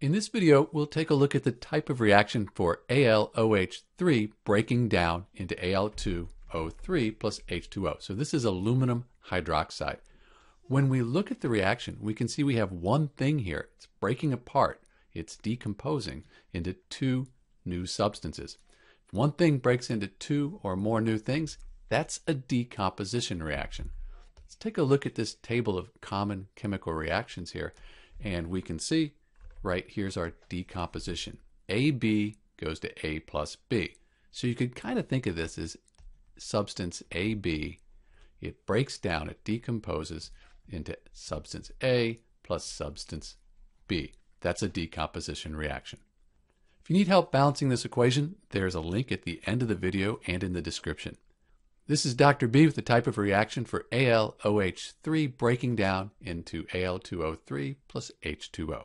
In this video, we'll take a look at the type of reaction for AlOH3 breaking down into Al2O3 plus H2O. So this is aluminum hydroxide. When we look at the reaction, we can see we have one thing here. It's breaking apart. It's decomposing into two new substances. If one thing breaks into two or more new things, that's a decomposition reaction. Let's take a look at this table of common chemical reactions here, and we can see right, here's our decomposition. AB goes to A plus B. So you could kind of think of this as substance AB. It breaks down, it decomposes into substance A plus substance B. That's a decomposition reaction. If you need help balancing this equation, there's a link at the end of the video and in the description. This is Dr. B with the type of reaction for AlOH3 breaking down into Al2O3 plus H2O.